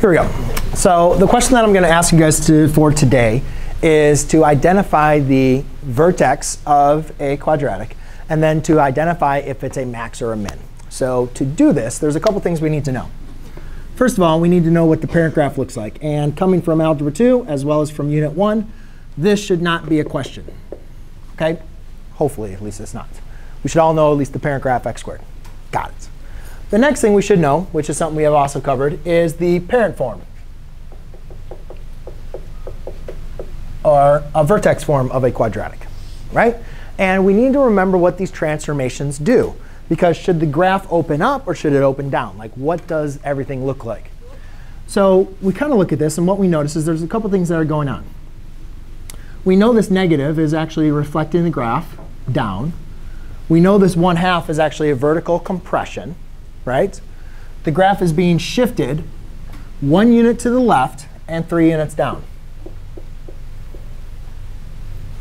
Here we go. So the question that I'm going to ask you guys to, for today is to identify the vertex of a quadratic and then to identify if it's a max or a min. So to do this, there's a couple things we need to know. First of all, we need to know what the parent graph looks like. And coming from Algebra 2, as well as from Unit 1, this should not be a question. OK? Hopefully, at least it's not. We should all know at least the parent graph x squared. Got it. The next thing we should know, which is something we have also covered, is the parent form. Or a vertex form of a quadratic. right? And we need to remember what these transformations do. Because should the graph open up or should it open down? Like, what does everything look like? So we kind of look at this, and what we notice is there's a couple things that are going on. We know this negative is actually reflecting the graph down. We know this 1 half is actually a vertical compression right? The graph is being shifted one unit to the left and three units down.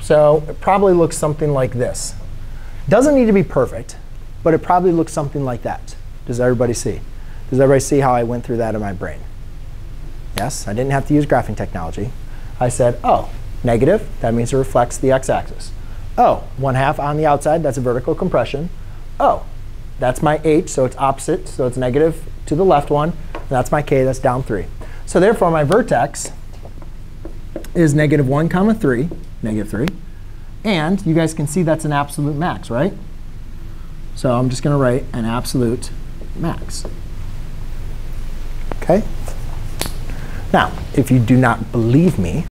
So it probably looks something like this. Doesn't need to be perfect, but it probably looks something like that. Does everybody see? Does everybody see how I went through that in my brain? Yes, I didn't have to use graphing technology. I said, oh, negative, that means it reflects the x-axis. Oh, 1 half on the outside, that's a vertical compression. Oh, that's my h, so it's opposite. So it's negative to the left one. And that's my k, that's down 3. So therefore, my vertex is negative 1 comma 3, negative 3. And you guys can see that's an absolute max, right? So I'm just going to write an absolute max. OK? Now, if you do not believe me,